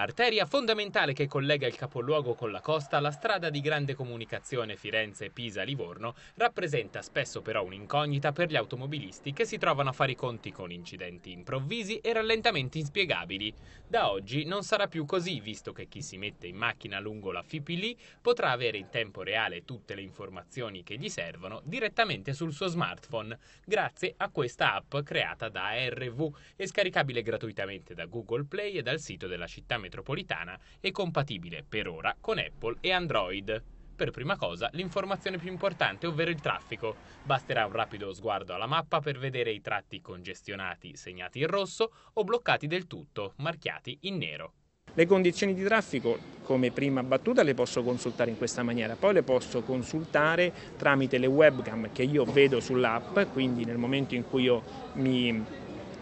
Arteria fondamentale che collega il capoluogo con la costa, la strada di grande comunicazione Firenze-Pisa-Livorno rappresenta spesso però un'incognita per gli automobilisti che si trovano a fare i conti con incidenti improvvisi e rallentamenti inspiegabili. Da oggi non sarà più così, visto che chi si mette in macchina lungo la FIPL potrà avere in tempo reale tutte le informazioni che gli servono direttamente sul suo smartphone, grazie a questa app creata da ARV e scaricabile gratuitamente da Google Play e dal sito della città metropolitana metropolitana e compatibile per ora con Apple e Android. Per prima cosa, l'informazione più importante, ovvero il traffico. Basterà un rapido sguardo alla mappa per vedere i tratti congestionati segnati in rosso o bloccati del tutto, marchiati in nero. Le condizioni di traffico, come prima battuta, le posso consultare in questa maniera, poi le posso consultare tramite le webcam che io vedo sull'app, quindi nel momento in cui io mi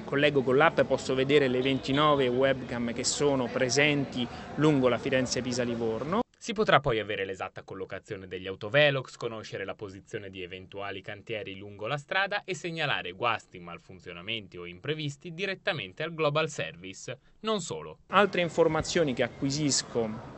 collego con l'app posso vedere le 29 webcam che sono presenti lungo la Firenze-Pisa-Livorno. Si potrà poi avere l'esatta collocazione degli autovelox, conoscere la posizione di eventuali cantieri lungo la strada e segnalare guasti, malfunzionamenti o imprevisti direttamente al Global Service. Non solo. Altre informazioni che acquisisco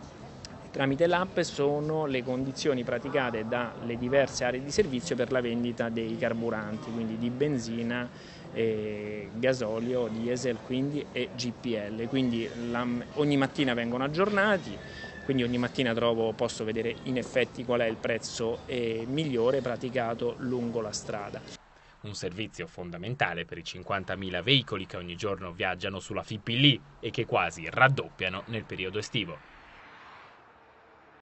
tramite l'app sono le condizioni praticate dalle diverse aree di servizio per la vendita dei carburanti, quindi di benzina, gasolio, diesel quindi, e GPL. Quindi la, ogni mattina vengono aggiornati, quindi ogni mattina trovo, posso vedere in effetti qual è il prezzo eh, migliore praticato lungo la strada. Un servizio fondamentale per i 50.000 veicoli che ogni giorno viaggiano sulla FIPL e che quasi raddoppiano nel periodo estivo.